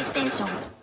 イステーション。